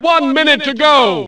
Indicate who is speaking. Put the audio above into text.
Speaker 1: One minute to go.